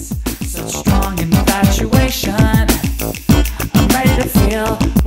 Such strong infatuation. I'm ready to feel.